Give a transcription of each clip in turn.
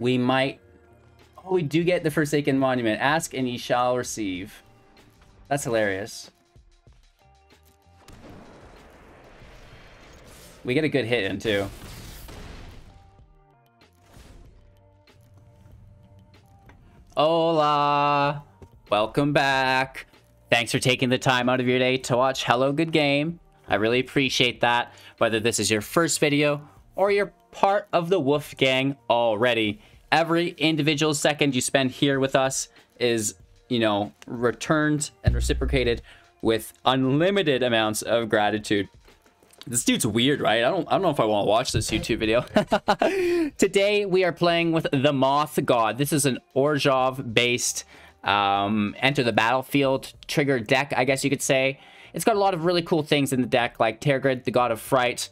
we might... Oh, we do get the Forsaken Monument. Ask and ye shall receive. That's hilarious. We get a good hit in, too. Hola! Welcome back. Thanks for taking the time out of your day to watch Hello Good Game. I really appreciate that. Whether this is your first video or you're part of the Wolf Gang already. Every individual second you spend here with us is, you know, returned and reciprocated with unlimited amounts of gratitude. This dude's weird, right? I don't, I don't know if I want to watch this YouTube video. Today, we are playing with the Moth God. This is an Orzhov-based um, enter the battlefield trigger deck, I guess you could say. It's got a lot of really cool things in the deck, like Tergrid, the God of Fright,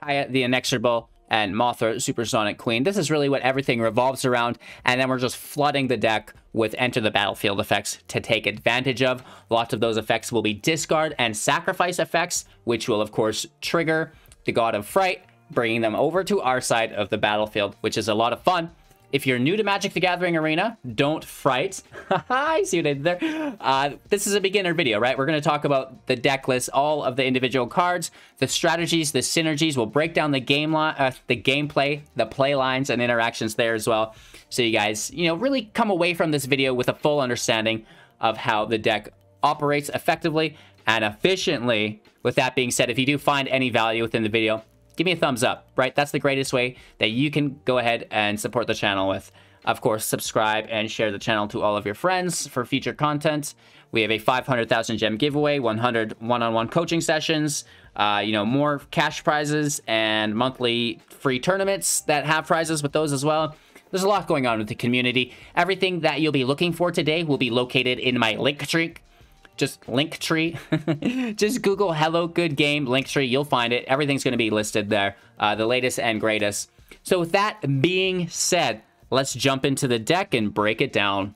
Kaya, the Inexorable, and Mothra, Supersonic Queen. This is really what everything revolves around, and then we're just flooding the deck with enter the battlefield effects to take advantage of. Lots of those effects will be discard and sacrifice effects, which will of course trigger the God of Fright, bringing them over to our side of the battlefield, which is a lot of fun. If you're new to Magic the Gathering Arena, don't fright. I see what I did there. Uh, this is a beginner video, right? We're going to talk about the deck list, all of the individual cards, the strategies, the synergies. We'll break down the game uh, the gameplay, the play lines, and interactions there as well. So you guys, you know, really come away from this video with a full understanding of how the deck operates effectively and efficiently. With that being said, if you do find any value within the video, give me a thumbs up, right? That's the greatest way that you can go ahead and support the channel with. Of course, subscribe and share the channel to all of your friends for future content. We have a 500,000 gem giveaway, 100 one-on-one coaching sessions, uh, you know, more cash prizes and monthly free tournaments that have prizes with those as well. There's a lot going on with the community. Everything that you'll be looking for today will be located in my link tree just Linktree. just Google Hello Good Game Linktree. You'll find it. Everything's going to be listed there. Uh, the latest and greatest. So with that being said, let's jump into the deck and break it down.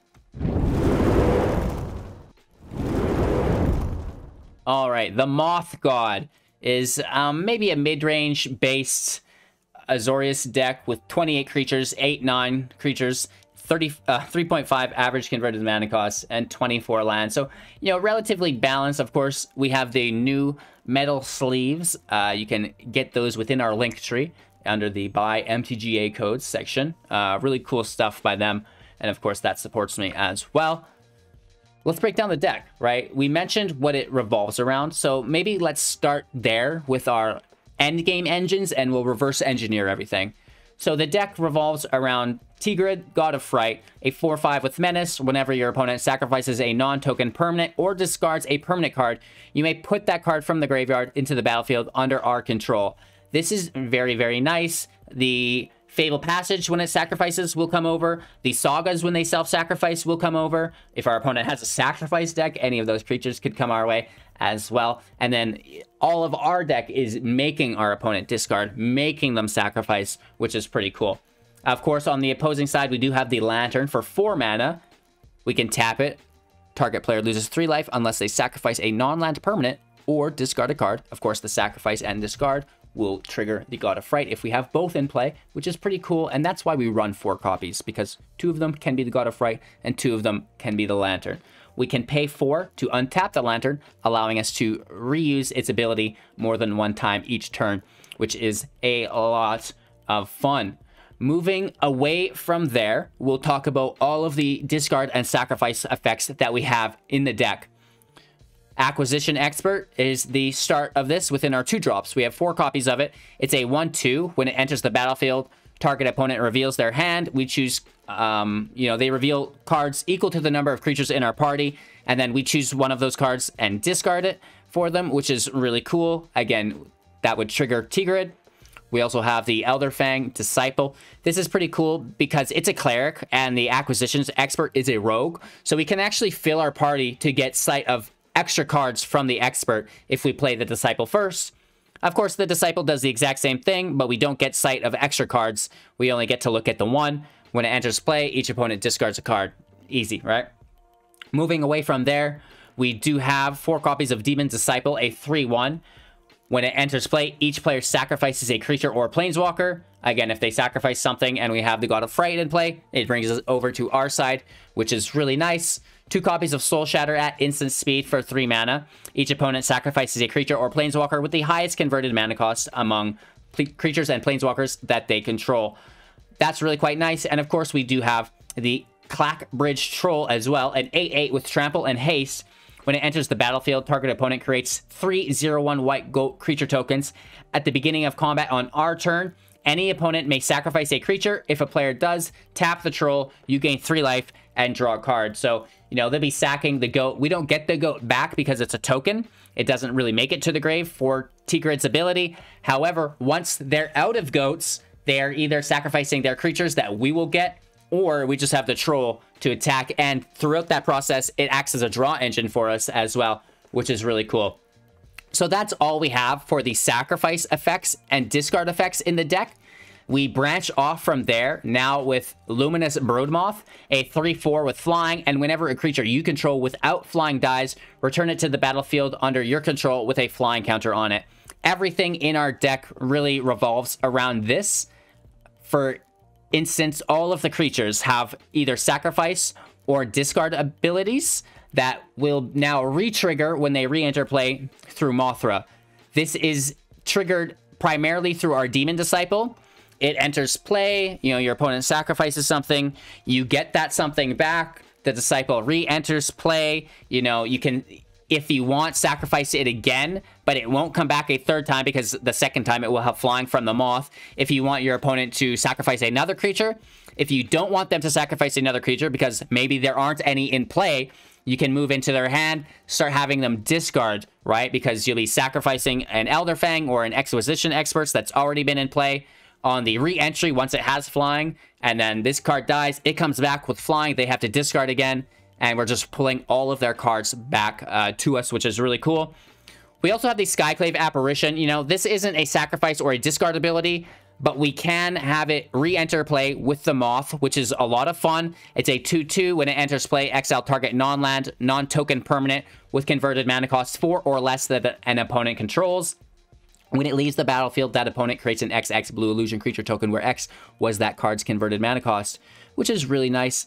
All right, the Moth God is um, maybe a mid-range based Azorius deck with 28 creatures, 8, 9 creatures, 30, uh, 3.5 average converted mana cost and 24 land. So, you know, relatively balanced. Of course, we have the new metal sleeves. Uh, you can get those within our link tree under the buy MTGA codes section. Uh, really cool stuff by them. And of course, that supports me as well. Let's break down the deck, right? We mentioned what it revolves around. So maybe let's start there with our end game engines and we'll reverse engineer everything. So the deck revolves around Tergrid, God of Fright, a 4-5 with Menace. Whenever your opponent sacrifices a non-token permanent or discards a permanent card, you may put that card from the graveyard into the battlefield under our control. This is very, very nice. The Fabled Passage, when it sacrifices, will come over. The Sagas, when they self-sacrifice, will come over. If our opponent has a sacrifice deck, any of those creatures could come our way as well. And then all of our deck is making our opponent discard, making them sacrifice, which is pretty cool. Of course, on the opposing side, we do have the Lantern for 4 mana. We can tap it. Target player loses 3 life unless they sacrifice a non-land permanent or discard a card. Of course, the sacrifice and discard will trigger the God of Fright if we have both in play, which is pretty cool. And that's why we run 4 copies, because two of them can be the God of Fright and two of them can be the Lantern. We can pay 4 to untap the Lantern, allowing us to reuse its ability more than one time each turn, which is a lot of fun. Moving away from there, we'll talk about all of the discard and sacrifice effects that we have in the deck. Acquisition Expert is the start of this within our two drops. We have four copies of it. It's a 1-2. When it enters the battlefield, target opponent reveals their hand. We choose, um, you know, they reveal cards equal to the number of creatures in our party. And then we choose one of those cards and discard it for them, which is really cool. Again, that would trigger Tergrid. We also have the Elderfang Disciple. This is pretty cool because it's a cleric and the acquisitions expert is a rogue. So we can actually fill our party to get sight of extra cards from the expert if we play the Disciple first. Of course, the Disciple does the exact same thing, but we don't get sight of extra cards. We only get to look at the one. When it enters play, each opponent discards a card. Easy, right? Moving away from there, we do have four copies of Demon Disciple, a 3-1. When it enters play, each player sacrifices a creature or a planeswalker. Again, if they sacrifice something and we have the God of Fright in play, it brings us over to our side, which is really nice. Two copies of Soul Shatter at instant speed for three mana. Each opponent sacrifices a creature or planeswalker with the highest converted mana cost among creatures and planeswalkers that they control. That's really quite nice. And of course, we do have the Clackbridge Troll as well, an 8-8 with Trample and Haste. When it enters the battlefield, target opponent creates three 0-1 white goat creature tokens. At the beginning of combat on our turn, any opponent may sacrifice a creature. If a player does, tap the troll, you gain three life and draw a card. So, you know, they'll be sacking the goat. We don't get the goat back because it's a token. It doesn't really make it to the grave for Tergrid's ability. However, once they're out of goats, they are either sacrificing their creatures that we will get, or we just have the troll to attack. And throughout that process, it acts as a draw engine for us as well, which is really cool. So that's all we have for the sacrifice effects and discard effects in the deck. We branch off from there now with Luminous Broodmoth, a 3-4 with flying, and whenever a creature you control without flying dies, return it to the battlefield under your control with a flying counter on it. Everything in our deck really revolves around this. For instance, all of the creatures have either sacrifice or discard abilities that will now re-trigger when they re-enter play through Mothra. This is triggered primarily through our Demon Disciple, it enters play, you know, your opponent sacrifices something, you get that something back, the disciple re-enters play, you know, you can if you want, sacrifice it again, but it won't come back a third time because the second time it will have flying from the moth. If you want your opponent to sacrifice another creature, if you don't want them to sacrifice another creature because maybe there aren't any in play, you can move into their hand, start having them discard, right? Because you'll be sacrificing an Elderfang or an Acquisition Experts that's already been in play on the re-entry once it has flying, and then this card dies, it comes back with flying, they have to discard again, and we're just pulling all of their cards back uh, to us, which is really cool. We also have the Skyclave Apparition. You know, this isn't a sacrifice or a discard ability, but we can have it re-enter play with the Moth, which is a lot of fun. It's a 2-2. When it enters play, exile target non-land, non-token permanent with converted mana cost 4 or less that an opponent controls. When it leaves the battlefield, that opponent creates an XX blue illusion creature token where X was that card's converted mana cost, which is really nice.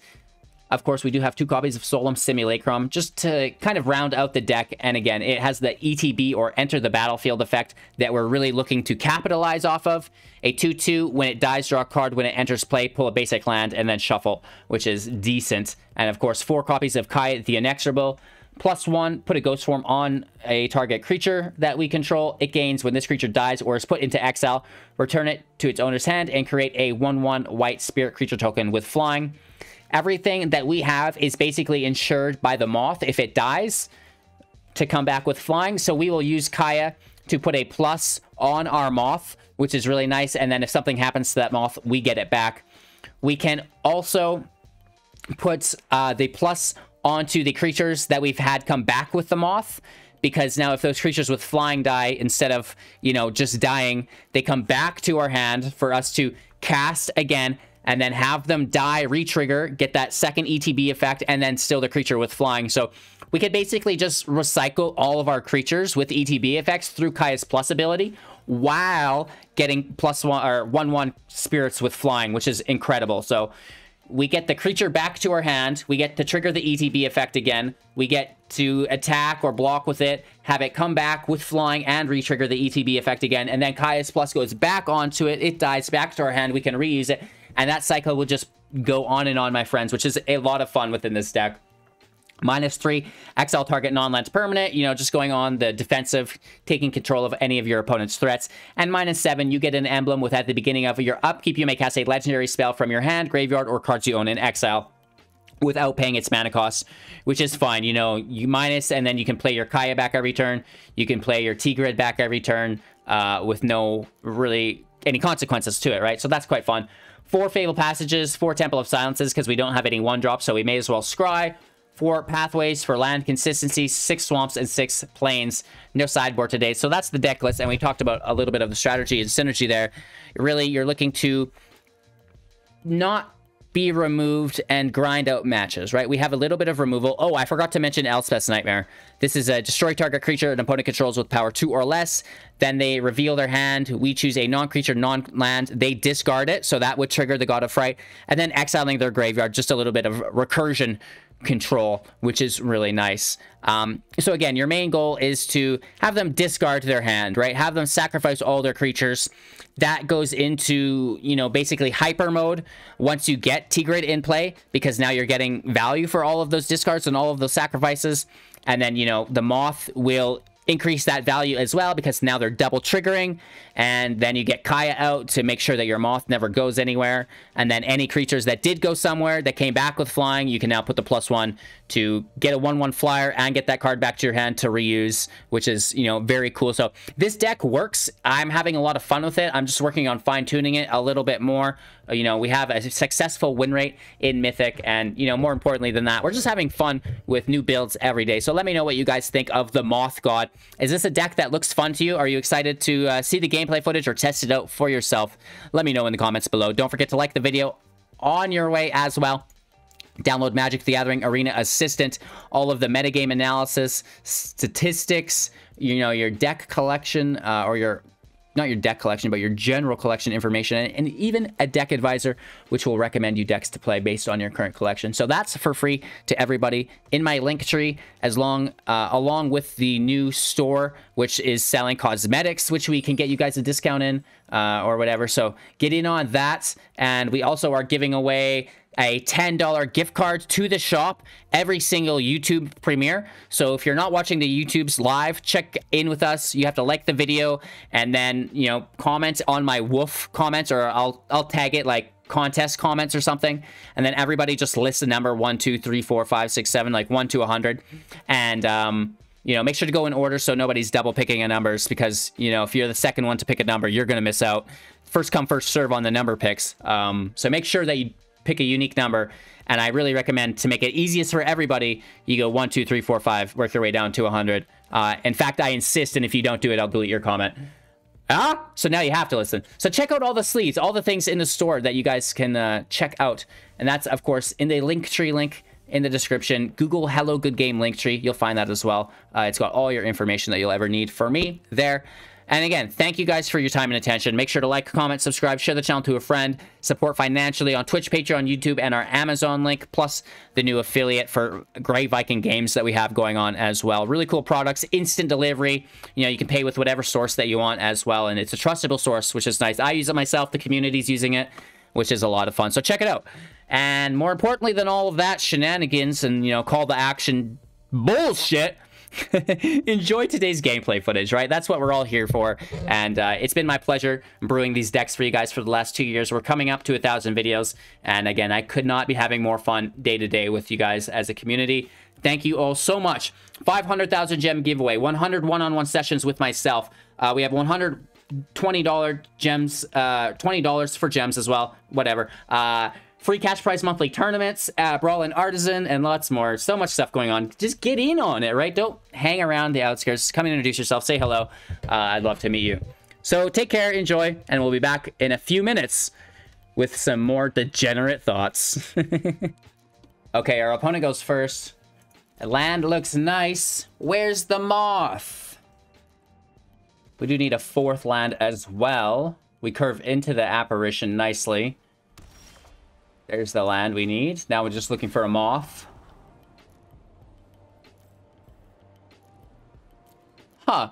Of course, we do have two copies of Solemn Simulacrum just to kind of round out the deck. And again, it has the ETB or Enter the Battlefield effect that we're really looking to capitalize off of. A 2-2, when it dies, draw a card. When it enters play, pull a basic land and then shuffle, which is decent. And of course, four copies of Kaya the Inexorable. Plus one, put a ghost form on a target creature that we control. It gains when this creature dies or is put into exile. Return it to its owner's hand and create a 1-1 white spirit creature token with flying. Everything that we have is basically insured by the moth if it dies to come back with flying. So we will use Kaya to put a plus on our moth, which is really nice. And then if something happens to that moth, we get it back. We can also put uh, the plus onto the creatures that we've had come back with the moth because now if those creatures with flying die instead of you know just dying they come back to our hand for us to cast again and then have them die re-trigger get that second etb effect and then still the creature with flying. So we could basically just recycle all of our creatures with etb effects through kaya's plus ability while getting plus one or one one spirits with flying which is incredible. So we get the creature back to our hand. We get to trigger the ETB effect again. We get to attack or block with it, have it come back with flying and re-trigger the ETB effect again. And then Kaya's Plus goes back onto it. It dies back to our hand. We can reuse it. And that cycle will just go on and on, my friends, which is a lot of fun within this deck. Minus three, exile target non-lands permanent, you know, just going on the defensive, taking control of any of your opponent's threats. And minus seven, you get an emblem with at the beginning of your upkeep, you may cast a legendary spell from your hand, graveyard, or cards you own in exile without paying its mana cost, which is fine. You know, you minus, and then you can play your Kaya back every turn. You can play your Tergrid back every turn uh, with no really any consequences to it, right? So that's quite fun. Four Fabled Passages, four Temple of Silences, because we don't have any one drop, so we may as well scry four pathways for land consistency, six swamps, and six plains. No sideboard today. So that's the deck list, and we talked about a little bit of the strategy and synergy there. Really, you're looking to not be removed and grind out matches, right? We have a little bit of removal. Oh, I forgot to mention Elspeth's Nightmare. This is a destroy target creature an opponent controls with power 2 or less. Then they reveal their hand. We choose a non-creature, non-land. They discard it, so that would trigger the God of Fright. And then exiling their graveyard, just a little bit of recursion control, which is really nice. Um, so again, your main goal is to have them discard their hand, right? Have them sacrifice all their creatures. That goes into, you know, basically hyper mode once you get Tergrid in play, because now you're getting value for all of those discards and all of those sacrifices. And then, you know, the Moth will increase that value as well because now they're double triggering. And then you get Kaya out to make sure that your moth never goes anywhere. And then any creatures that did go somewhere that came back with flying you can now put the plus one to get a 1-1 flyer and get that card back to your hand to reuse which is you know very cool. So this deck works. I'm having a lot of fun with it. I'm just working on fine-tuning it a little bit more you know we have a successful win rate in Mythic and you know more importantly than that we're just having fun with new builds every day so let me know what you guys think of the Moth God is this a deck that looks fun to you? Are you excited to uh, see the gameplay footage or test it out for yourself? Let me know in the comments below. Don't forget to like the video on your way as well. Download Magic the Gathering Arena Assistant, all of the metagame analysis, statistics, you know, your deck collection, uh, or your not your deck collection, but your general collection information, and, even a deck advisor, which will recommend you decks to play based on your current collection. So that's for free to everybody in my link tree, as long uh, along with the new store, which is selling cosmetics, which we can get you guys a discount in uh, or whatever. So get in on that, and we also are giving away a $10 gift card to the shop every single YouTube premiere. So if you're not watching the YouTubes live, check in with us. You have to like the video and then, you know, comment on my woof comments or I'll I'll tag it like contest comments or something. And then everybody just lists the number one, two, three, four, five, six, seven, like one to a hundred. And um you know, make sure to go in order so nobody's double picking a numbers because, you know, if you're the second one to pick a number, you're going to miss out. First come, first serve on the number picks. Um, so make sure that you pick a unique number. And I really recommend to make it easiest for everybody, you go one, two, three, four, five, work your way down to 100. Uh, in fact, I insist, and if you don't do it, I'll delete your comment. Ah, so now you have to listen. So check out all the sleeves, all the things in the store that you guys can uh, check out. And that's, of course, in the link tree link in the description. Google Hello Good Game Linktree. You'll find that as well. Uh, it's got all your information that you'll ever need for me there. And again, thank you guys for your time and attention. Make sure to like, comment, subscribe, share the channel to a friend, support financially on Twitch, Patreon, YouTube, and our Amazon link, plus the new affiliate for Grey Viking games that we have going on as well. Really cool products, instant delivery. You know, you can pay with whatever source that you want as well, and it's a trustable source, which is nice. I use it myself, the community's using it, which is a lot of fun. So check it out. And more importantly than all of that shenanigans and, you know, call the action bullshit, enjoy today's gameplay footage, right? That's what we're all here for. And uh, it's been my pleasure brewing these decks for you guys for the last two years. We're coming up to a thousand videos. And again, I could not be having more fun day to day with you guys as a community. Thank you all so much. 500,000 gem giveaway, 100 one-on-one sessions with myself. Uh, we have 100 $20 gems, uh, $20 for gems as well, whatever. Uh, free cash prize monthly tournaments, uh, Brawl and Artisan, and lots more. So much stuff going on. Just get in on it, right? Don't hang around the outskirts. Come and introduce yourself. Say hello. Uh, I'd love to meet you. So take care, enjoy, and we'll be back in a few minutes with some more degenerate thoughts. okay, our opponent goes first. Land looks nice. Where's the moth? We do need a fourth land as well. We curve into the apparition nicely. There's the land we need. Now we're just looking for a moth. Huh.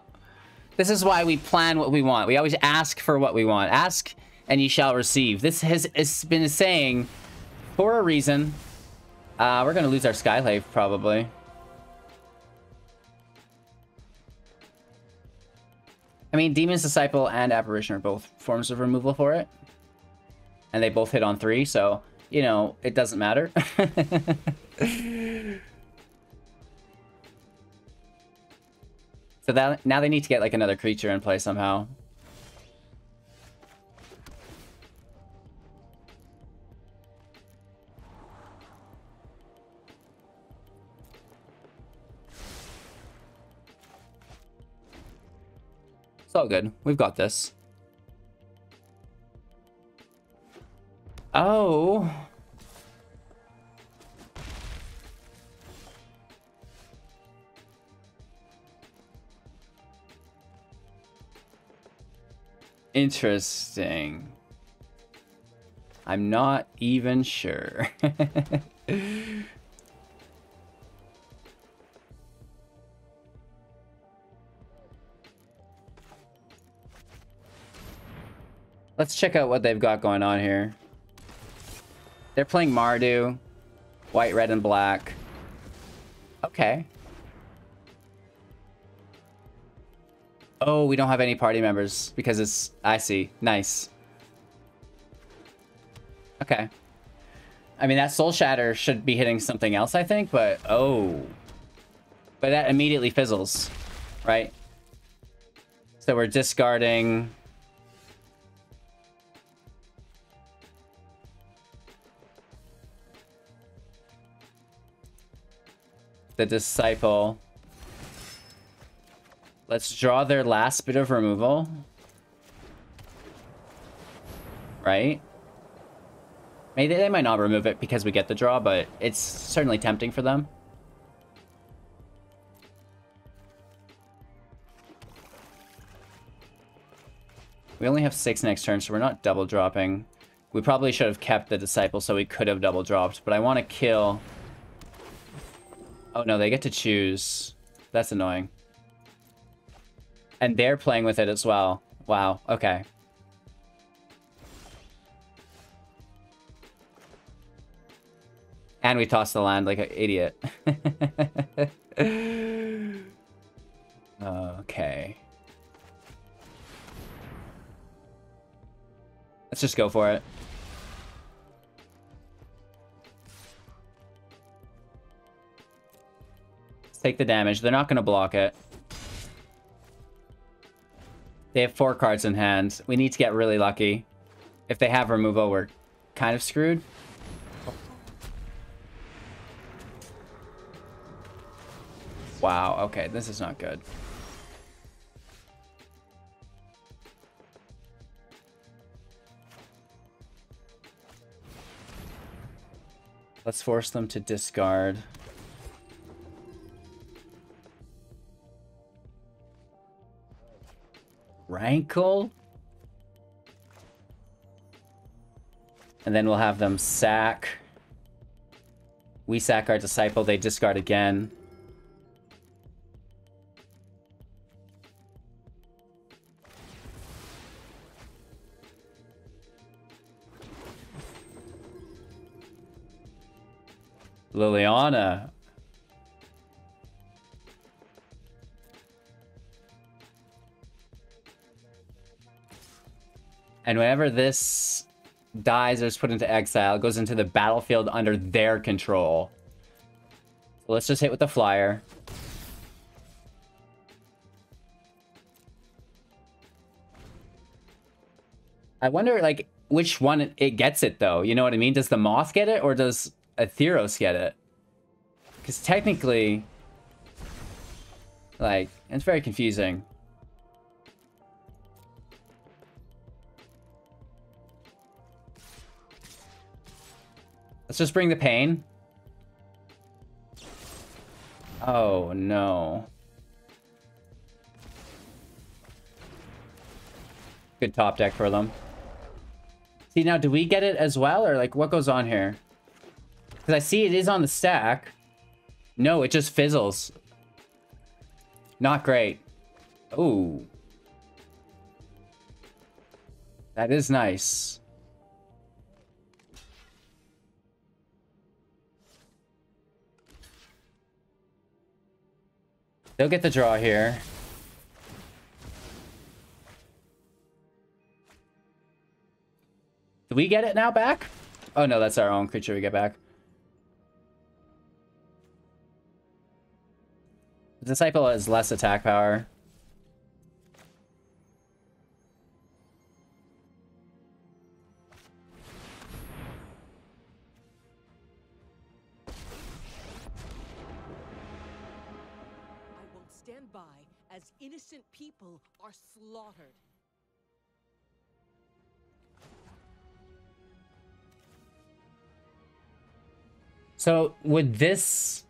This is why we plan what we want. We always ask for what we want. Ask and you shall receive. This has, has been saying for a reason. Uh, we're going to lose our Skylife probably. I mean, Demon's Disciple and Apparition are both forms of removal for it. And they both hit on three, so you know, it doesn't matter. so that now they need to get like another creature in play somehow. It's all good. We've got this. Oh. Interesting. I'm not even sure. Let's check out what they've got going on here. They're playing Mardu. White, red, and black. Okay. Oh, we don't have any party members because it's... I see. Nice. Okay. I mean, that Soul Shatter should be hitting something else, I think, but... Oh. But that immediately fizzles, right? So we're discarding... The Disciple. Let's draw their last bit of removal. Right? Maybe they might not remove it because we get the draw, but it's certainly tempting for them. We only have six next turn, so we're not double dropping. We probably should have kept the Disciple so we could have double dropped, but I want to kill... Oh no, they get to choose. That's annoying. And they're playing with it as well. Wow, okay. And we tossed the land like an idiot. okay. Let's just go for it. Take the damage. They're not going to block it. They have four cards in hand. We need to get really lucky. If they have removal, we're kind of screwed. Wow, okay, this is not good. Let's force them to discard. Rankle? And then we'll have them sack. We sack our Disciple, they discard again. Liliana. And whenever this dies or is put into exile, it goes into the battlefield under their control. So let's just hit with the flyer. I wonder, like, which one it gets it, though. You know what I mean? Does the Moth get it, or does Athreos get it? Because technically, like, it's very confusing. Let's just bring the pain. Oh, no. Good top deck for them. See, now, do we get it as well? Or, like, what goes on here? Because I see it is on the stack. No, it just fizzles. Not great. Ooh. That is nice. They'll get the draw here. Do we get it now back? Oh no, that's our own creature we get back. The Disciple has less attack power. Innocent people are slaughtered. So would this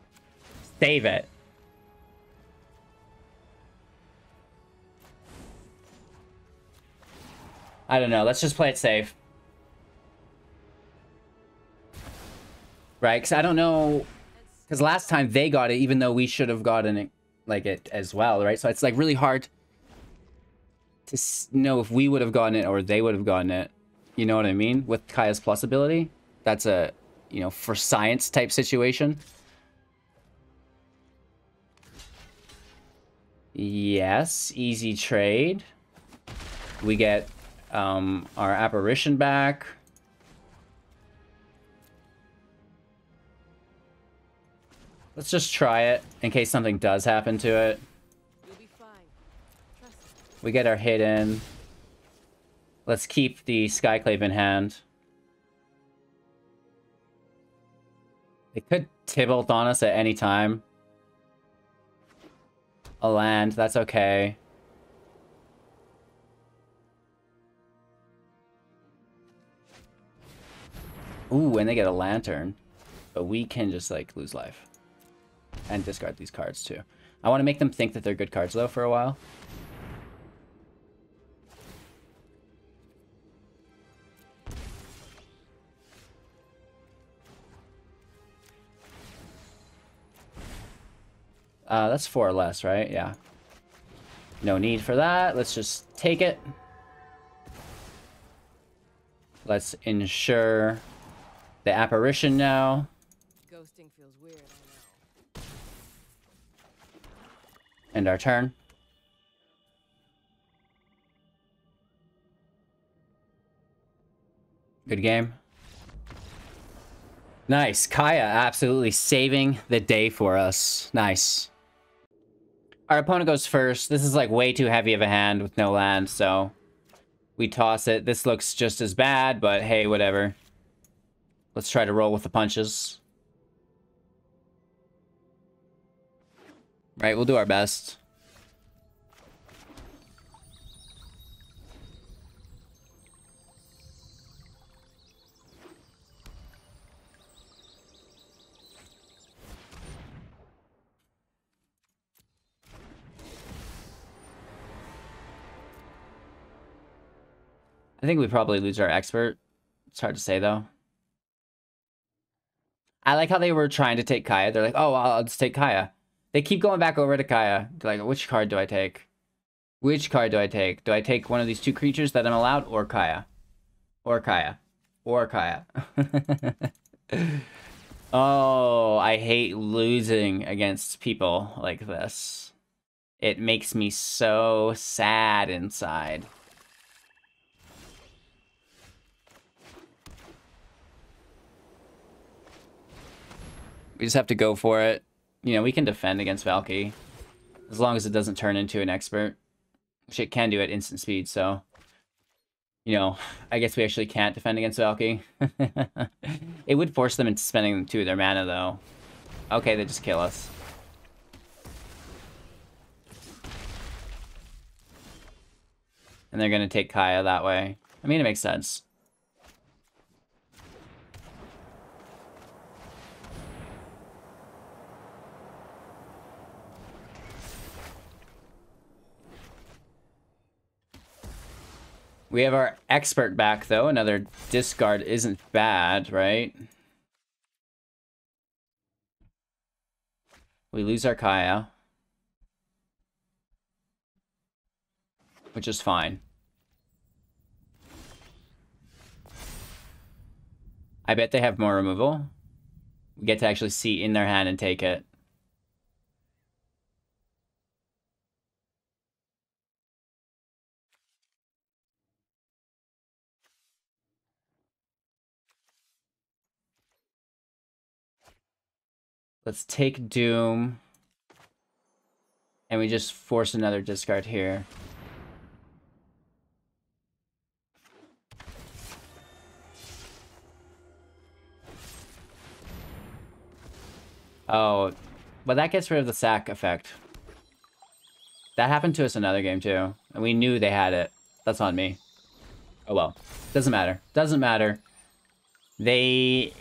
save it? I don't know. Let's just play it safe. Right? Because I don't know... Because last time they got it, even though we should have gotten it, like it as well, right? So it's like really hard to know if we would have gotten it or they would have gotten it. You know what I mean? With Kaya's plus ability. That's a, you know, for science type situation. Yes, easy trade. We get um, our apparition back. Let's just try it in case something does happen to it. We get our hit in. Let's keep the Skyclave in hand. It could Tibalt on us at any time. A land, that's okay. Ooh, and they get a lantern. But we can just, like, lose life. And discard these cards, too. I want to make them think that they're good cards, though, for a while. Uh, that's four or less, right? Yeah. No need for that. Let's just take it. Let's ensure the apparition now. Ghosting feels weird, I know. End our turn. Good game. Nice. Kaya absolutely saving the day for us. Nice. Our opponent goes first. This is like way too heavy of a hand with no land, so we toss it. This looks just as bad, but hey, whatever. Let's try to roll with the punches. Right, we'll do our best. I think we probably lose our expert. It's hard to say, though. I like how they were trying to take Kaya. They're like, oh, I'll just take Kaya. They keep going back over to Kaya. They're like, which card do I take? Which card do I take? Do I take one of these two creatures that I'm allowed or Kaya? Or Kaya. Or Kaya. oh, I hate losing against people like this. It makes me so sad inside. We just have to go for it. You know, we can defend against Valki. As long as it doesn't turn into an expert. Which it can do at instant speed, so... You know, I guess we actually can't defend against Valki. it would force them into spending two of their mana, though. Okay, they just kill us. And they're gonna take Kaya that way. I mean, it makes sense. We have our expert back, though. Another discard isn't bad, right? We lose our Kaya. Which is fine. I bet they have more removal. We get to actually see in their hand and take it. Let's take Doom. And we just force another discard here. Oh, but that gets rid of the sack effect. That happened to us another game too. And we knew they had it. That's on me. Oh well. Doesn't matter. Doesn't matter. They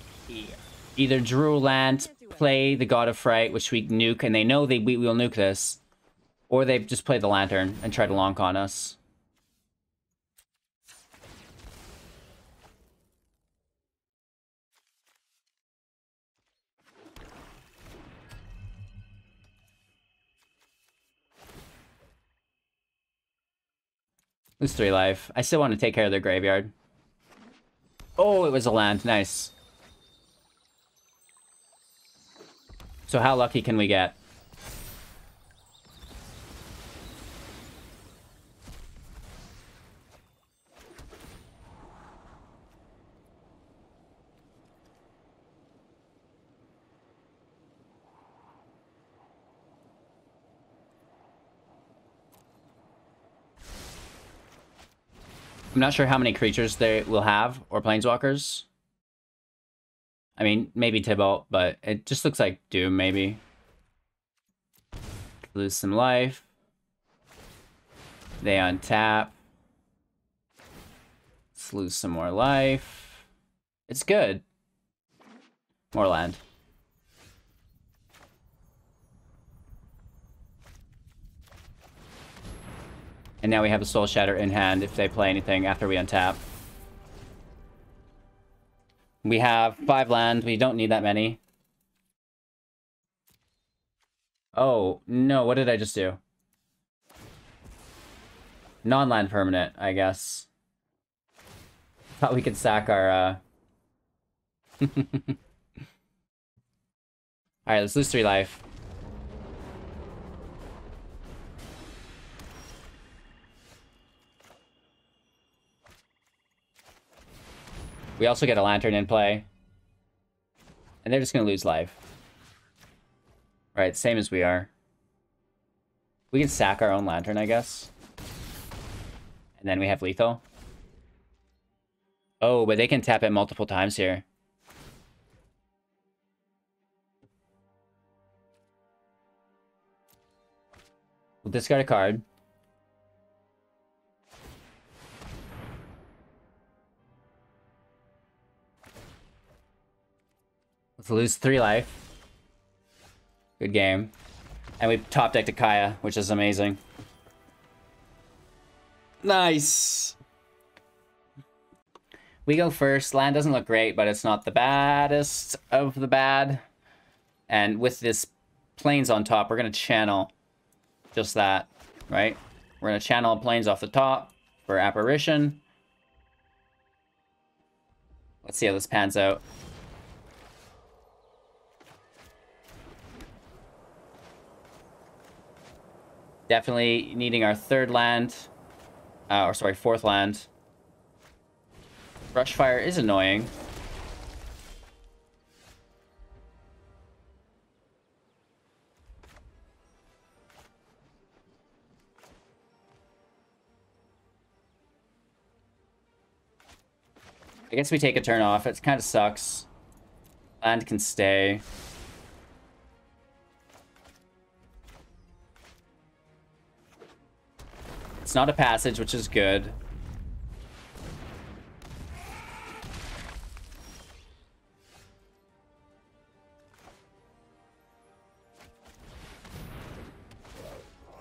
either drew land, play the God of Fright, which we nuke, and they know they we will nuke this. Or they just play the Lantern and try to lonk on us. Lose three life. I still want to take care of their graveyard. Oh, it was a land. Nice. So how lucky can we get? I'm not sure how many creatures they will have, or planeswalkers. I mean, maybe Tibalt, but it just looks like Doom, maybe. Lose some life. They untap. Let's lose some more life. It's good. More land. And now we have a Soul Shatter in hand if they play anything after we untap. We have five land. We don't need that many. Oh, no. What did I just do? Non-land permanent, I guess. Thought we could sack our, uh... Alright, let's lose three life. We also get a Lantern in play. And they're just going to lose life. Right, same as we are. We can sack our own Lantern, I guess. And then we have lethal. Oh, but they can tap it multiple times here. We'll discard a card. Let's lose three life. Good game. And we top decked a Kaya, which is amazing. Nice! We go first. Land doesn't look great, but it's not the baddest of the bad. And with this planes on top, we're going to channel just that, right? We're going to channel planes off the top for Apparition. Let's see how this pans out. Definitely needing our third land. Uh, or sorry, fourth land. Brushfire is annoying. I guess we take a turn off. It kind of sucks. Land can stay. It's not a passage, which is good.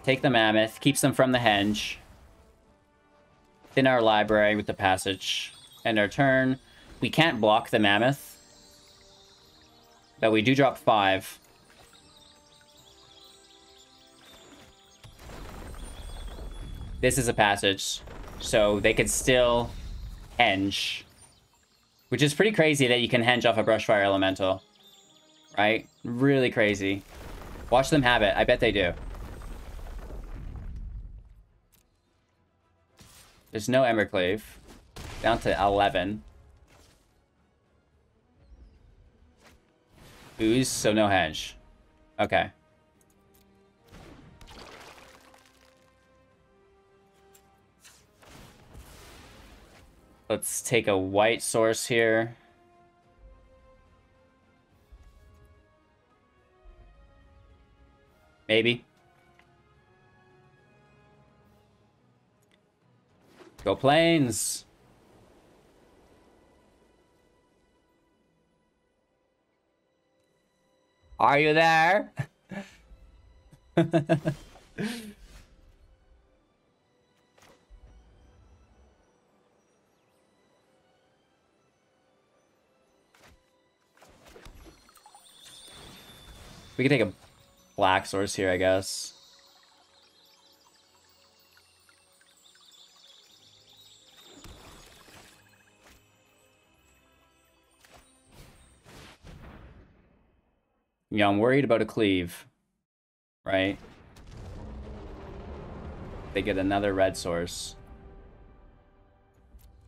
Take the mammoth, keeps them from the henge. In our library with the passage. End our turn. We can't block the mammoth. But we do drop five. This is a passage. So they could still henge. Which is pretty crazy that you can henge off a Brushfire Elemental. Right? Really crazy. Watch them have it. I bet they do. There's no Embercleave. Down to 11. Ooze, so no henge. Okay. Let's take a white source here. Maybe. Go planes. Are you there? We can take a black source here, I guess. Yeah, I'm worried about a cleave. Right? They get another red source.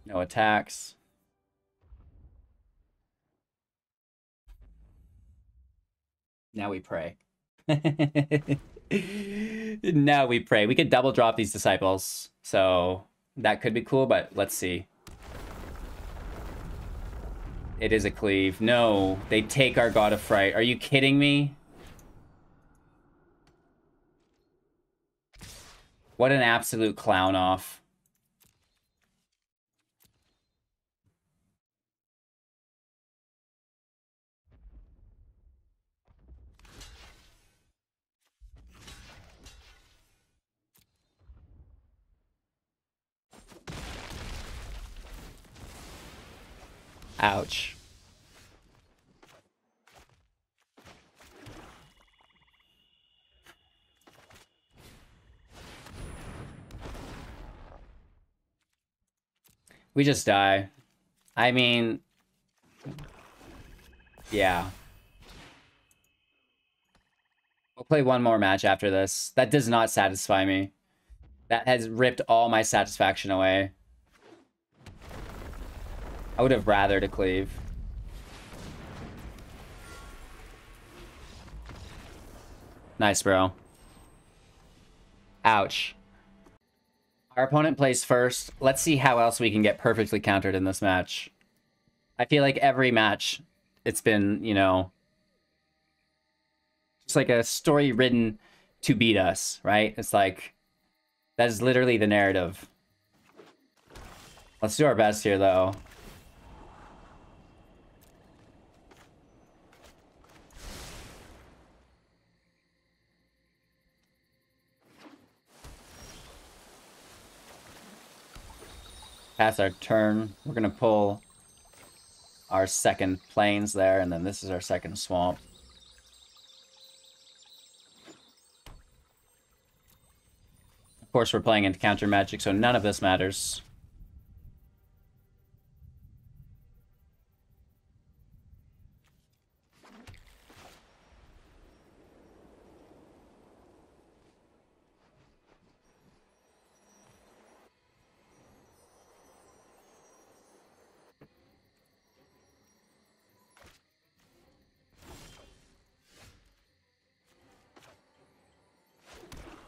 No attacks. Now we pray. now we pray. We could double drop these disciples. So that could be cool, but let's see. It is a cleave. No, they take our God of Fright. Are you kidding me? What an absolute clown off. Ouch. We just die. I mean... Yeah. We'll play one more match after this. That does not satisfy me. That has ripped all my satisfaction away. I would have rather to cleave. Nice, bro. Ouch. Our opponent plays first. Let's see how else we can get perfectly countered in this match. I feel like every match, it's been, you know, just like a story written to beat us, right? It's like, that is literally the narrative. Let's do our best here, though. Pass our turn. We're going to pull our second plains there, and then this is our second swamp. Of course, we're playing into counter magic, so none of this matters.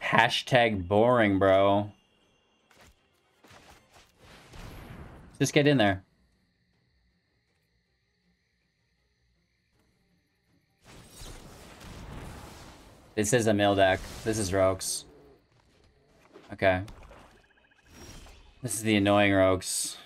Hashtag boring, bro. Just get in there. This is a mill deck. This is rogues. Okay. This is the annoying rogues.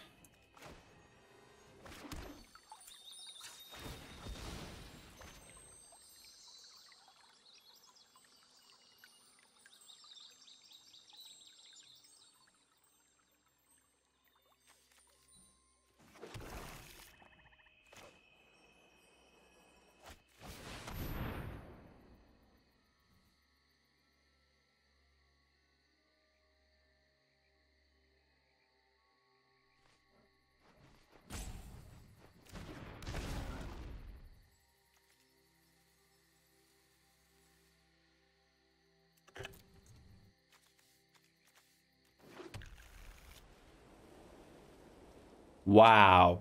Wow.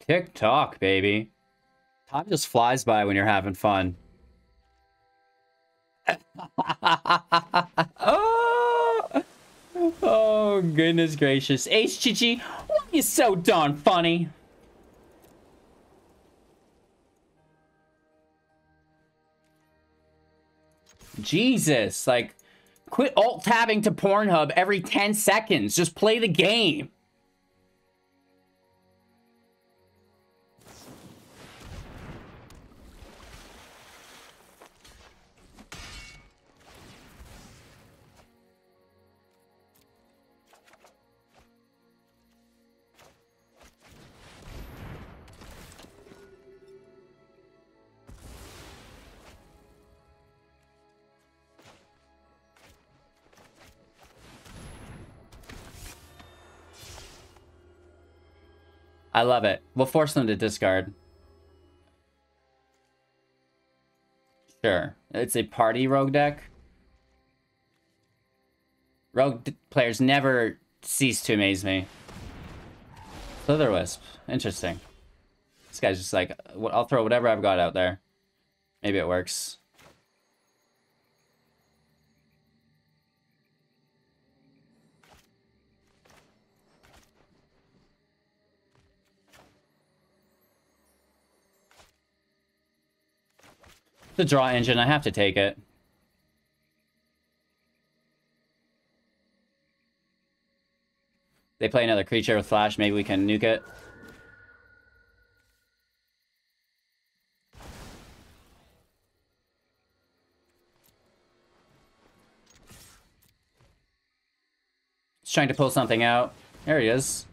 TikTok, baby. Time just flies by when you're having fun. oh! oh, goodness gracious. HGG, why are you so darn funny? Jesus, like, quit alt-tabbing to Pornhub every 10 seconds. Just play the game. I love it. We'll force them to discard. Sure. It's a party rogue deck. Rogue players never cease to amaze me. Slitherwisp. Interesting. This guy's just like, I'll throw whatever I've got out there. Maybe it works. The draw engine, I have to take it. They play another creature with flash, maybe we can nuke it. He's trying to pull something out. There he is.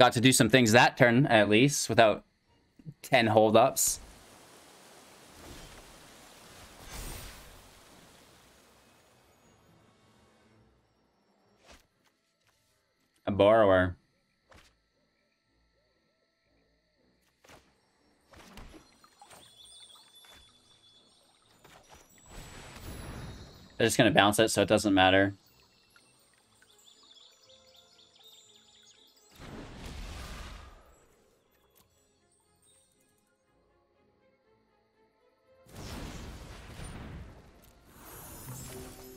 Got to do some things that turn, at least, without 10 holdups. A borrower. They're just going to bounce it, so it doesn't matter.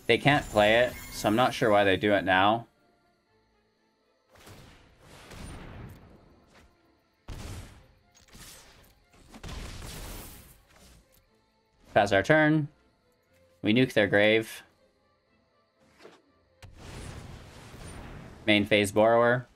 They can't play it, so I'm not sure why they do it now. Pass our turn. We nuke their grave. Main phase borrower.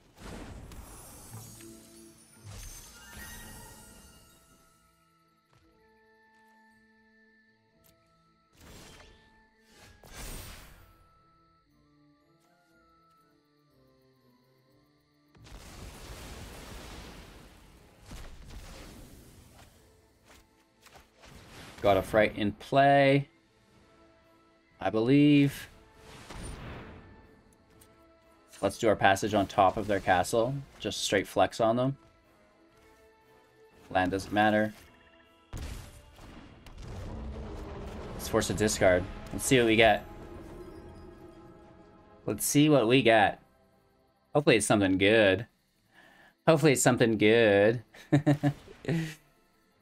Got a fright in play. I believe. Let's do our passage on top of their castle. Just straight flex on them. Land doesn't matter. Let's force a discard. Let's see what we get. Let's see what we get. Hopefully it's something good. Hopefully it's something good.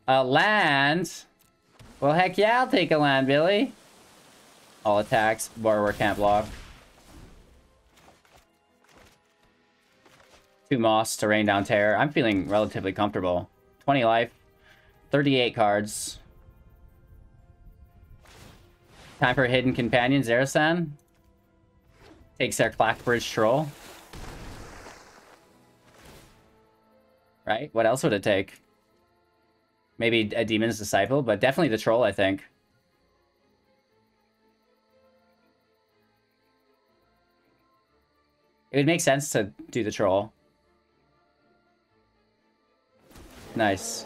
uh, land. Well, heck yeah, I'll take a land, Billy. All attacks. Borrower can't block. Two Moths to rain down Terror. I'm feeling relatively comfortable. 20 life. 38 cards. Time for Hidden Companion, Zerasan. Takes their Clackbridge Troll. Right? What else would it take? Maybe a Demon's Disciple, but definitely the Troll, I think. It would make sense to do the Troll. Nice.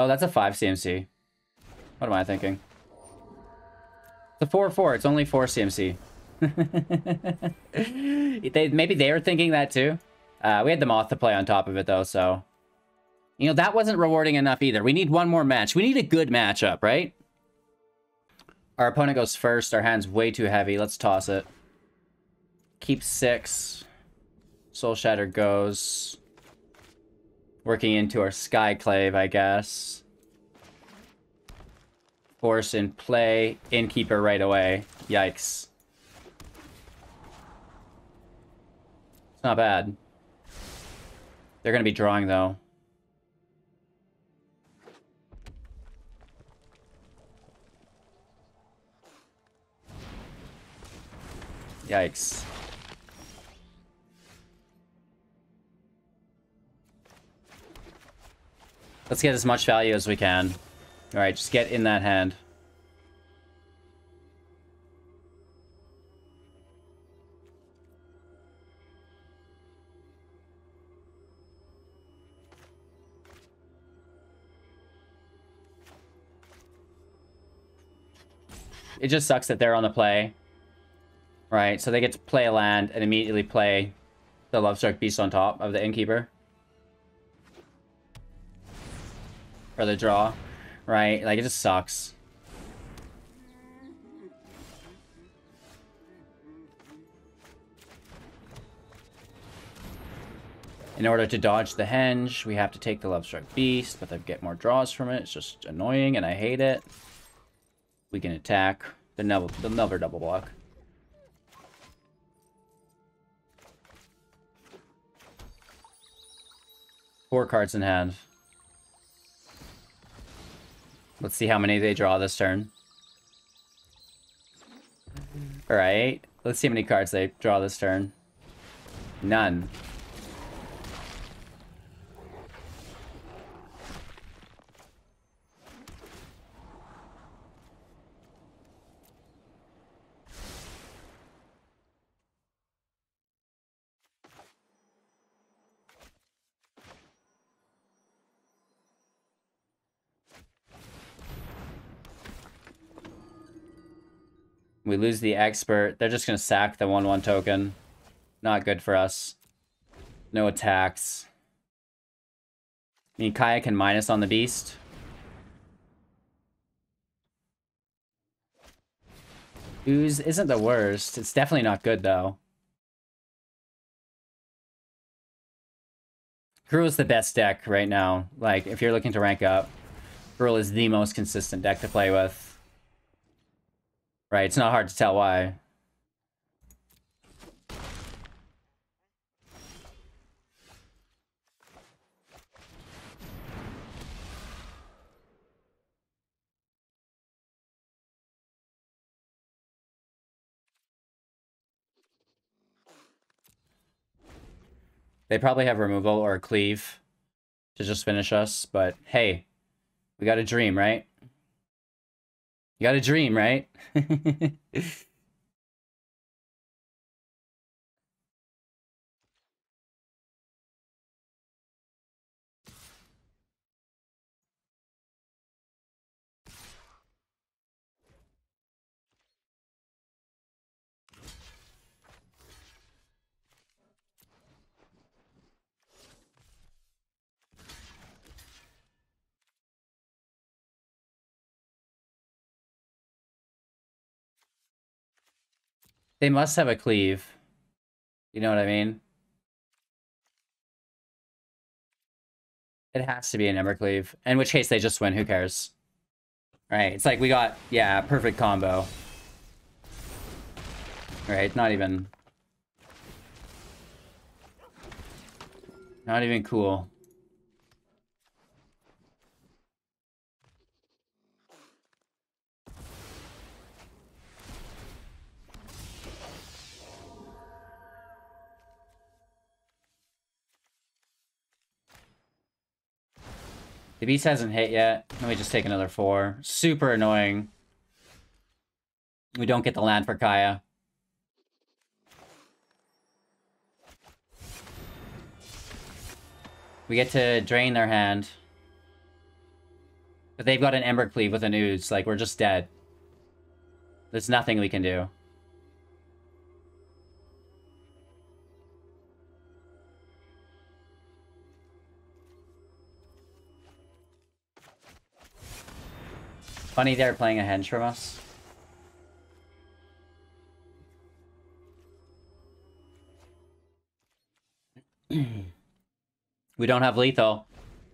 Oh, that's a 5 CMC. What am I thinking? It's a 4-4. It's only 4 CMC. they, maybe they were thinking that too. Uh, we had the Moth to play on top of it though, so... You know, that wasn't rewarding enough either. We need one more match. We need a good matchup, right? Our opponent goes first. Our hand's way too heavy. Let's toss it. Keep six. Soul Shatter goes. Working into our Skyclave, I guess. Force in play. Innkeeper right away. Yikes. It's not bad. They're going to be drawing, though. Yikes. Let's get as much value as we can. Alright, just get in that hand. It just sucks that they're on the play. Right, so they get to play a land and immediately play the Lovestruck Beast on top of the Innkeeper. For the draw. Right, like it just sucks. In order to dodge the henge, we have to take the Lovestruck Beast, but they get more draws from it. It's just annoying, and I hate it. We can attack. They'll never double block. Four cards in hand. Let's see how many they draw this turn. Alright. Let's see how many cards they draw this turn. None. We lose the expert. They're just going to sack the 1-1 token. Not good for us. No attacks. I mean, Kaya can minus on the beast. Ooze isn't the worst. It's definitely not good, though. Gruul is the best deck right now. Like, if you're looking to rank up, Gruul is the most consistent deck to play with. Right, it's not hard to tell why. They probably have removal or cleave to just finish us, but hey, we got a dream, right? You got a dream, right? They must have a cleave. You know what I mean? It has to be an Embercleave. In which case they just win, who cares? Right, it's like we got, yeah, perfect combo. Right, not even... Not even cool. The beast hasn't hit yet. Let me just take another four. Super annoying. We don't get the land for Kaya. We get to drain their hand. But they've got an Embercleave with an Ooze. Like, we're just dead. There's nothing we can do. Funny they're playing a henge from us. we don't have lethal.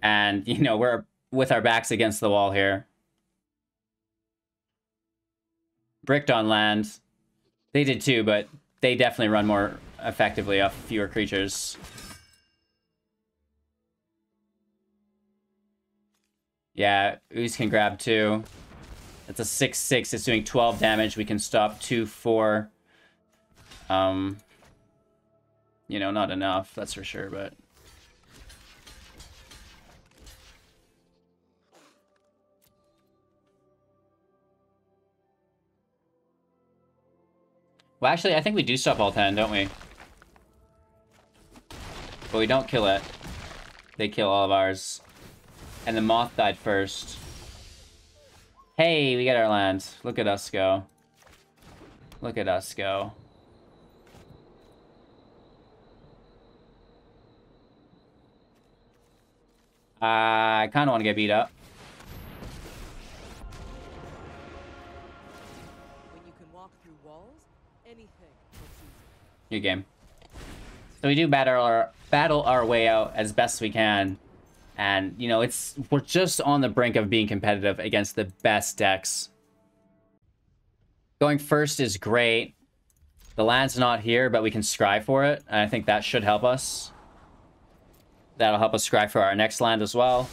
And, you know, we're with our backs against the wall here. Bricked on land. They did too, but they definitely run more effectively off fewer creatures. Yeah, Ooze can grab two. That's a 6-6. It's doing 12 damage. We can stop 2-4. Um, you know, not enough, that's for sure, but... Well, actually, I think we do stop all 10, don't we? But we don't kill it. They kill all of ours. And the moth died first. Hey, we got our land. Look at us go. Look at us go. I kind of want to get beat up. When you can walk through walls, anything looks. New game. So we do battle our battle our way out as best we can. And, you know, it's we're just on the brink of being competitive against the best decks. Going first is great. The land's not here, but we can scry for it. And I think that should help us. That'll help us scry for our next land as well.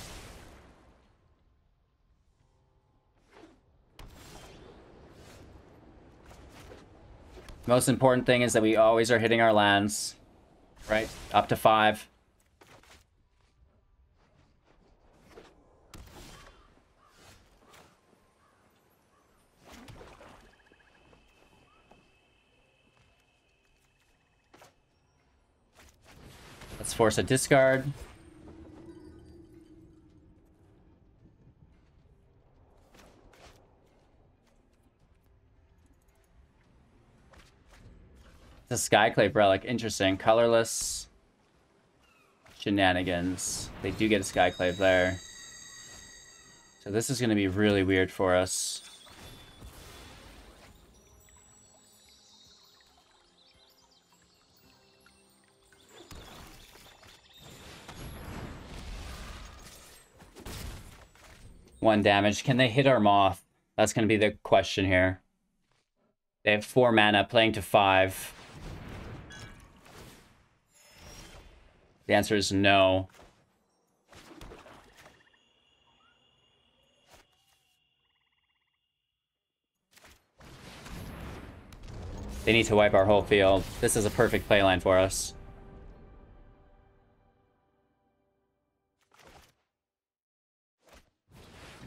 Most important thing is that we always are hitting our lands. Right? Up to five. Let's force a discard. The Skyclave Relic, interesting. Colorless shenanigans. They do get a Skyclave there. So this is going to be really weird for us. One damage. Can they hit our Moth? That's going to be the question here. They have four mana, playing to five. The answer is no. They need to wipe our whole field. This is a perfect playline for us.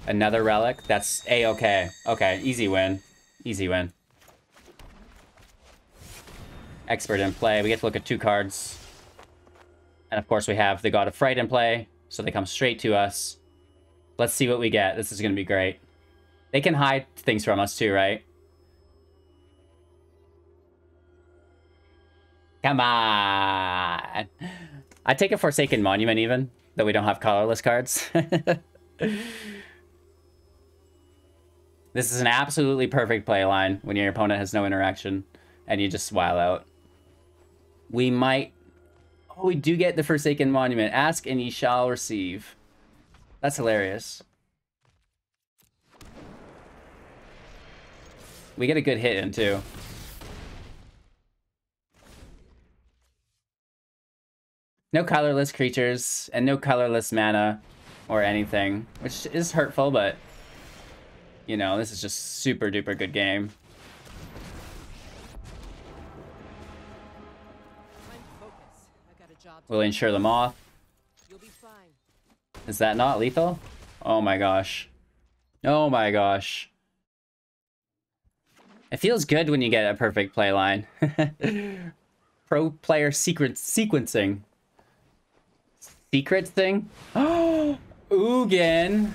Another relic? That's a-okay. Okay, easy win. Easy win. Expert in play. We get to look at two cards. And of course we have the God of Fright in play, so they come straight to us. Let's see what we get. This is going to be great. They can hide things from us too, right? Come on! I'd take a Forsaken Monument even, though we don't have colorless cards. This is an absolutely perfect play line when your opponent has no interaction and you just swile out. We might... Oh, we do get the Forsaken Monument. Ask and ye shall receive. That's hilarious. We get a good hit in, too. No colorless creatures, and no colorless mana or anything, which is hurtful, but you know, this is just super duper good game. We'll ensure the moth. Is that not lethal? Oh my gosh. Oh my gosh. It feels good when you get a perfect play line. Pro player secret sequencing. Secret thing? Oh, Ugin.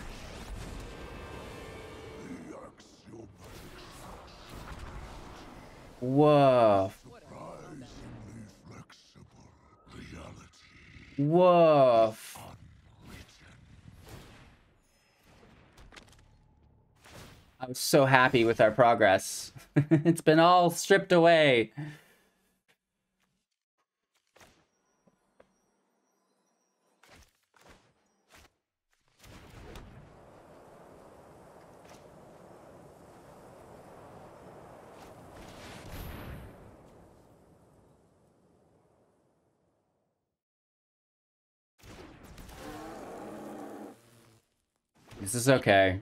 Whoa. Whoa. I'm so happy with our progress. it's been all stripped away. This is okay.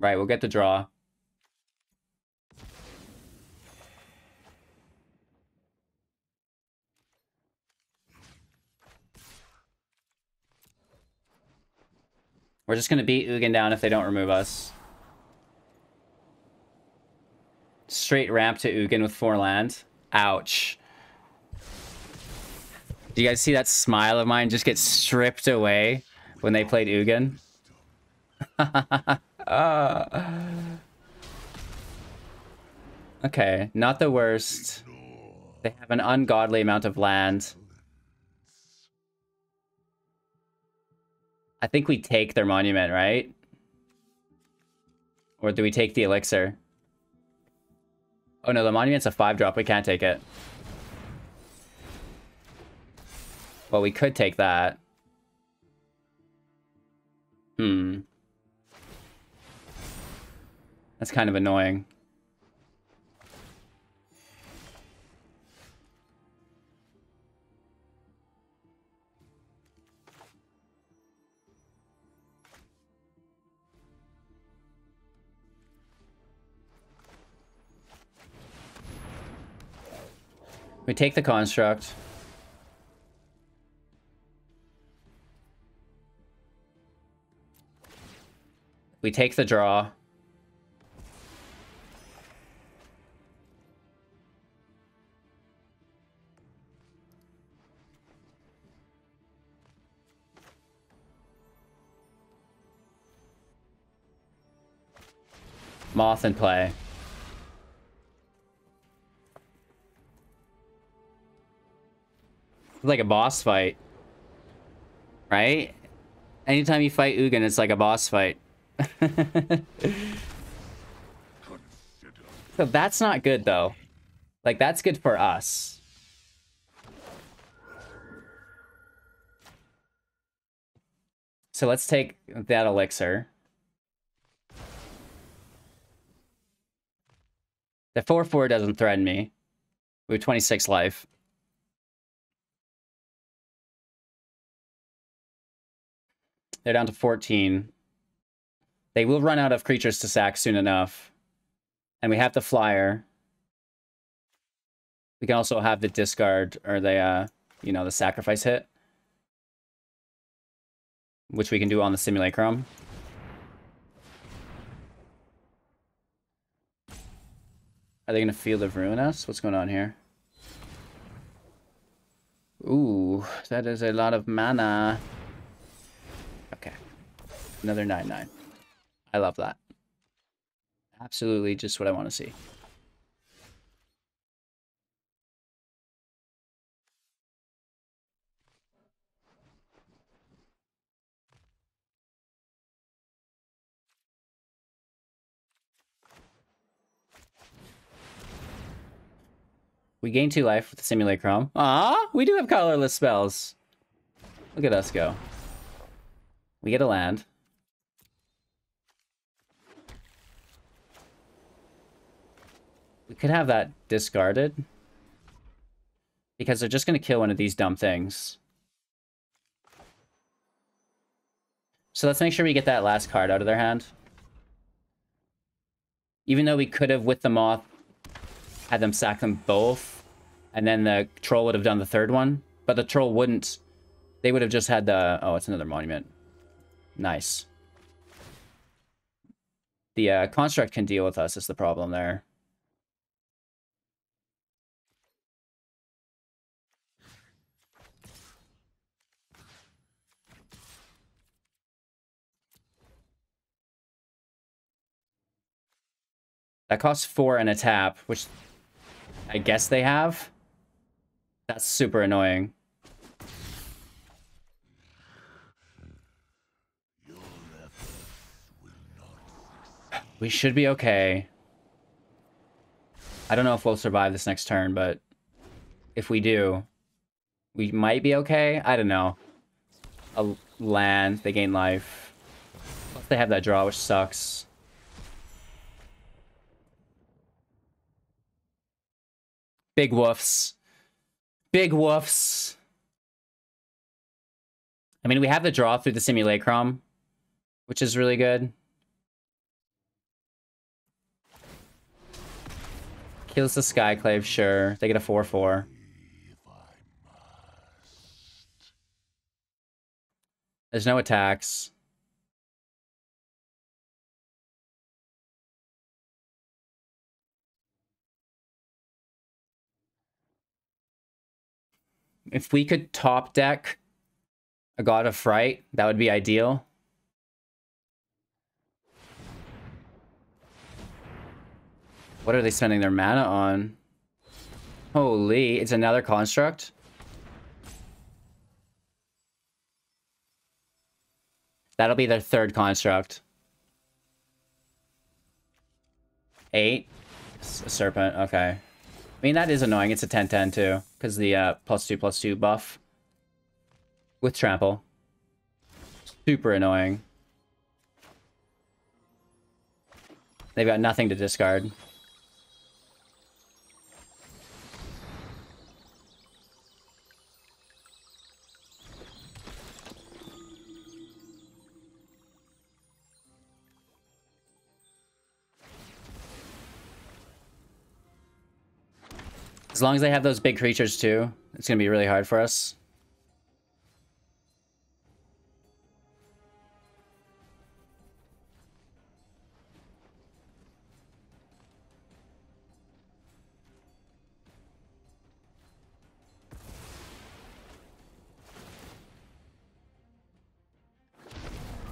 Right, we'll get the draw. We're just gonna beat Ugin down if they don't remove us. Straight ramp to Ugin with four land. Ouch. Do you guys see that smile of mine just get stripped away when they played Ugin? uh. Okay, not the worst. They have an ungodly amount of land. I think we take their monument, right? Or do we take the elixir? Oh no, the monument's a 5-drop. We can't take it. Well, we could take that. Hmm. That's kind of annoying. We take the construct. We take the draw. Moth in play. It's like a boss fight. Right? Anytime you fight Ugin, it's like a boss fight. so that's not good, though. Like, that's good for us. So let's take that elixir. The 4-4 doesn't threaten me. We have 26 life. They're down to 14. They will run out of creatures to sack soon enough. And we have the flyer. We can also have the discard or the, uh, you know, the sacrifice hit. Which we can do on the simulacrum. Are they going to Field of Ruin us? What's going on here? Ooh, that is a lot of mana. Okay. Another 9-9. I love that. Absolutely just what I want to see. We gain two life with the Simulacrum. Ah, we do have colorless spells. Look at us go. We get a land. Could have that discarded. Because they're just going to kill one of these dumb things. So let's make sure we get that last card out of their hand. Even though we could have, with the Moth, had them sack them both. And then the Troll would have done the third one. But the Troll wouldn't. They would have just had the... Oh, it's another Monument. Nice. The uh, Construct can deal with us is the problem there. That costs four and a tap, which I guess they have. That's super annoying. We should be okay. I don't know if we'll survive this next turn, but if we do, we might be okay. I don't know. A land, they gain life. Plus they have that draw, which sucks. Big woofs. Big woofs. I mean, we have the draw through the simulacrum, which is really good. Kills the Skyclave, sure. They get a 4-4. There's no attacks. If we could top deck a God of Fright, that would be ideal. What are they spending their mana on? Holy, it's another construct? That'll be their third construct. Eight? S- serpent, okay. I mean, that is annoying. It's a 10-10 too, because the uh, plus two plus two buff. With trample. Super annoying. They've got nothing to discard. As long as they have those big creatures too, it's gonna be really hard for us.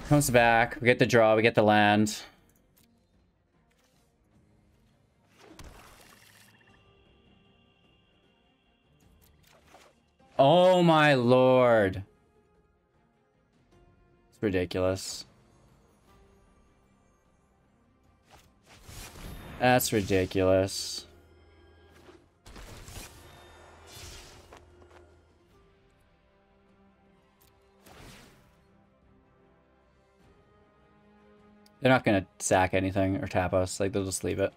Comes back, we get the draw, we get the land. Oh my lord. It's ridiculous. That's ridiculous. They're not gonna sack anything or tap us. Like, they'll just leave it.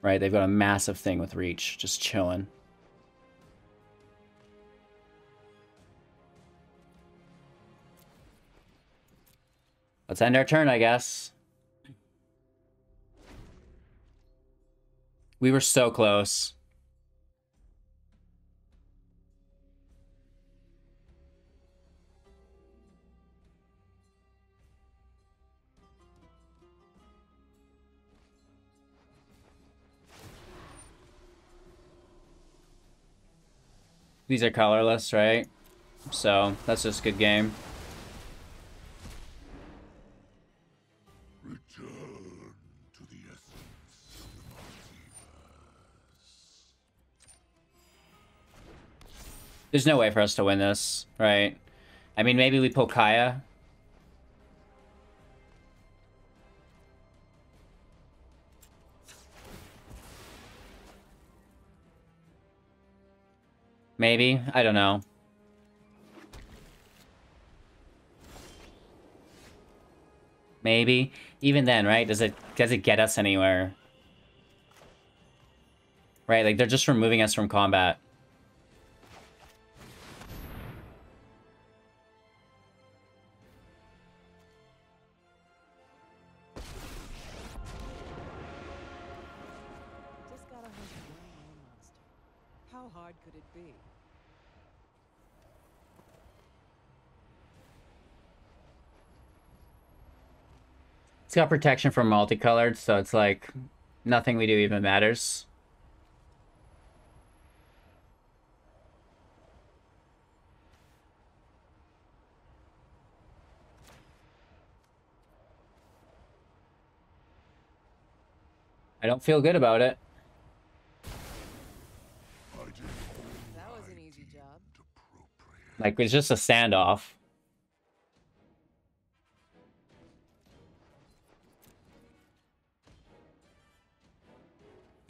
Right, they've got a massive thing with reach, just chilling. Let's end our turn, I guess. We were so close. These are colorless, right? So, that's just a good game. There's no way for us to win this, right? I mean, maybe we pull Kaya. Maybe. I don't know. Maybe. Even then, right? Does it does it get us anywhere? Right, like they're just removing us from combat. It's got protection from multicolored, so it's like nothing we do even matters. I don't feel good about it. That was an easy job. Like it's just a standoff.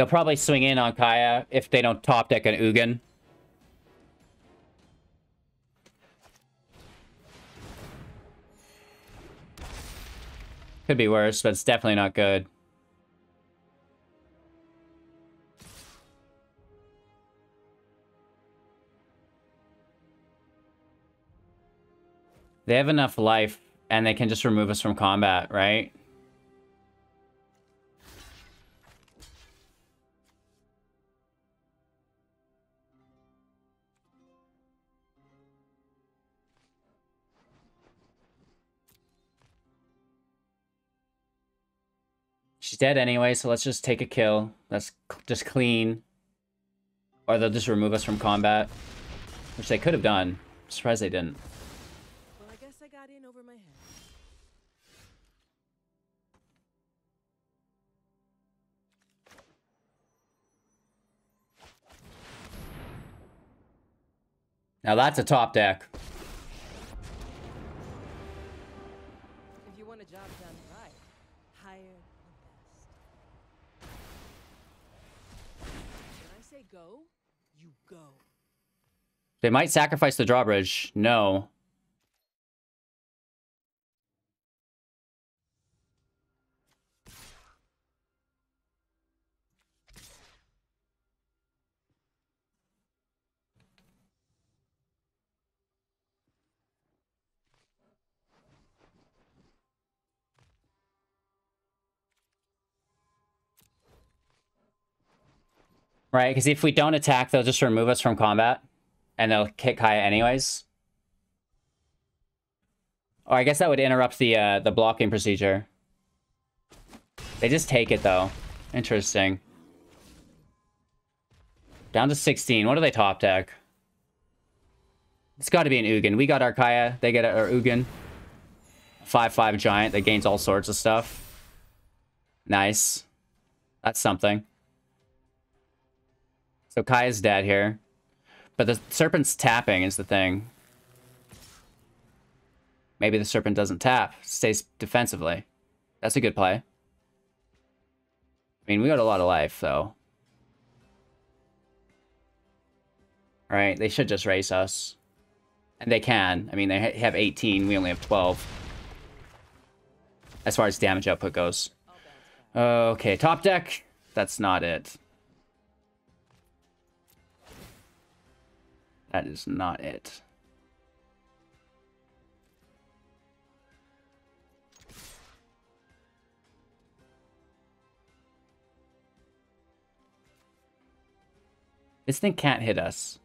They'll probably swing in on Kaya if they don't top deck an Ugin. Could be worse, but it's definitely not good. They have enough life, and they can just remove us from combat, right? Dead anyway, so let's just take a kill. Let's just clean. Or they'll just remove us from combat. Which they could have done. surprised they didn't. Well, I guess I got in over my head. Now that's a top deck. They might sacrifice the drawbridge. No. Right, because if we don't attack, they'll just remove us from combat. And they'll kick Kaya anyways. Or I guess that would interrupt the uh, the blocking procedure. They just take it, though. Interesting. Down to 16. What are they top deck? It's got to be an Ugin. We got our Kaya. They get our Ugin. 5-5 giant that gains all sorts of stuff. Nice. That's something. So Kaya's dead here. But the serpent's tapping is the thing. Maybe the serpent doesn't tap. Stays defensively. That's a good play. I mean, we got a lot of life, though. Right? They should just race us. And they can. I mean, they have 18. We only have 12. As far as damage output goes. Okay, top deck. That's not it. That is not it. This thing can't hit us.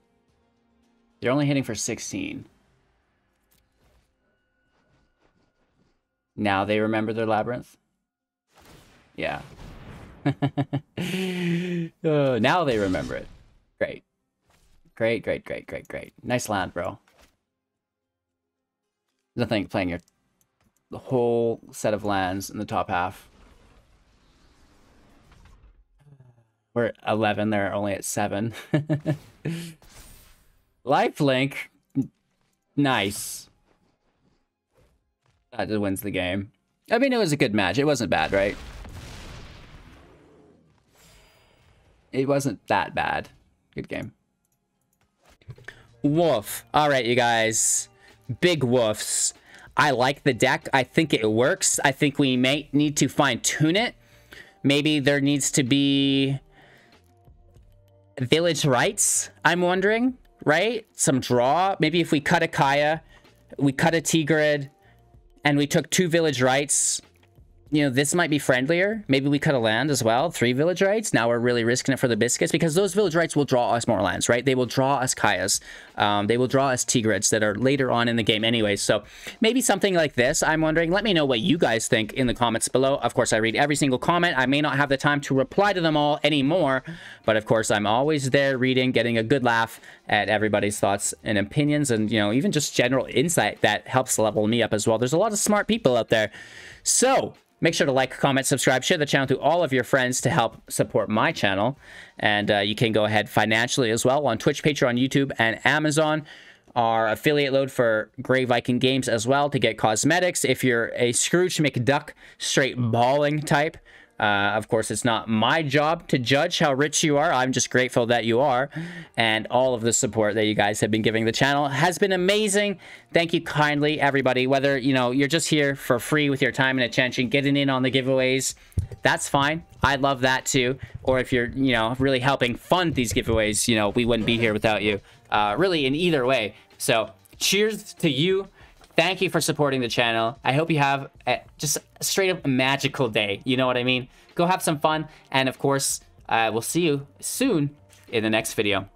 They're only hitting for 16. Now they remember their labyrinth? Yeah. oh, now they remember it. Great. Great, great, great, great, great. Nice land, bro. Nothing playing your the whole set of lands in the top half. We're at 11, they're only at 7. Lifelink. Nice. That just wins the game. I mean, it was a good match. It wasn't bad, right? It wasn't that bad. Good game. Woof. All right, you guys. Big woofs. I like the deck. I think it works. I think we may need to fine tune it. Maybe there needs to be Village Rites, I'm wondering, right? Some draw. Maybe if we cut a Kaya, we cut a Tergrid, and we took two Village Rites, you know, this might be friendlier. Maybe we cut a land as well. Three Village Rites. Now we're really risking it for the biscuits because those Village Rites will draw us more lands, right? They will draw us Kayas. Um, they will draw us Tergrids that are later on in the game anyway. So maybe something like this. I'm wondering. Let me know what you guys think in the comments below. Of course, I read every single comment. I may not have the time to reply to them all anymore, but of course, I'm always there reading, getting a good laugh at everybody's thoughts and opinions and, you know, even just general insight that helps level me up as well. There's a lot of smart people out there. So, Make sure to like, comment, subscribe, share the channel to all of your friends to help support my channel. And uh, you can go ahead financially as well on Twitch, Patreon, YouTube, and Amazon. Our affiliate load for Grey Viking Games as well to get cosmetics. If you're a Scrooge McDuck straight balling type, uh, of course, it's not my job to judge how rich you are. I'm just grateful that you are. And all of the support that you guys have been giving the channel has been amazing. Thank you kindly, everybody. Whether, you know, you're just here for free with your time and attention, getting in on the giveaways, that's fine. I love that too. Or if you're, you know, really helping fund these giveaways, you know, we wouldn't be here without you. Uh, really, in either way. So, cheers to you thank you for supporting the channel. I hope you have a, just a straight up magical day. You know what I mean? Go have some fun. And of course, uh, we'll see you soon in the next video.